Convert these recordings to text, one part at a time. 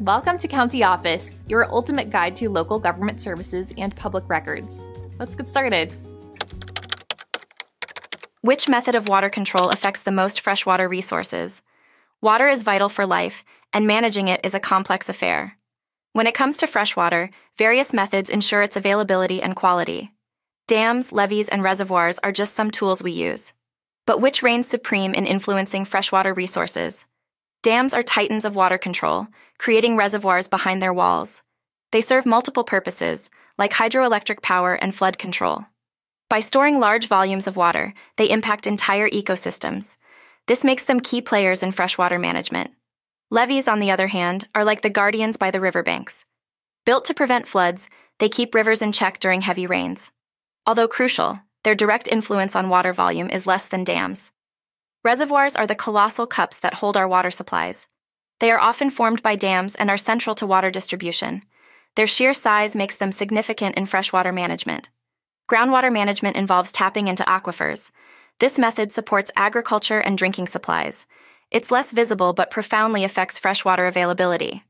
Welcome to County Office, your ultimate guide to local government services and public records. Let's get started. Which method of water control affects the most freshwater resources? Water is vital for life, and managing it is a complex affair. When it comes to freshwater, various methods ensure its availability and quality. Dams, levees, and reservoirs are just some tools we use. But which reigns supreme in influencing freshwater resources? Dams are titans of water control, creating reservoirs behind their walls. They serve multiple purposes, like hydroelectric power and flood control. By storing large volumes of water, they impact entire ecosystems. This makes them key players in freshwater management. Levees, on the other hand, are like the guardians by the riverbanks. Built to prevent floods, they keep rivers in check during heavy rains. Although crucial, their direct influence on water volume is less than dams. Reservoirs are the colossal cups that hold our water supplies. They are often formed by dams and are central to water distribution. Their sheer size makes them significant in freshwater management. Groundwater management involves tapping into aquifers. This method supports agriculture and drinking supplies. It's less visible but profoundly affects freshwater availability.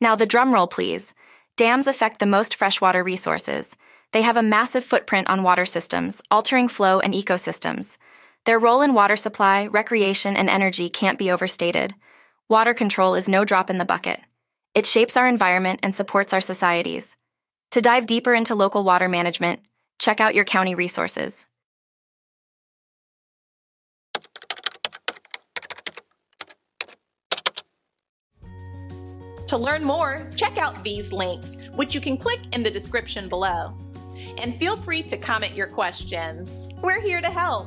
Now, the drum roll, please. Dams affect the most freshwater resources. They have a massive footprint on water systems, altering flow and ecosystems. Their role in water supply, recreation, and energy can't be overstated. Water control is no drop in the bucket. It shapes our environment and supports our societies. To dive deeper into local water management, check out your county resources. To learn more, check out these links, which you can click in the description below. And feel free to comment your questions. We're here to help.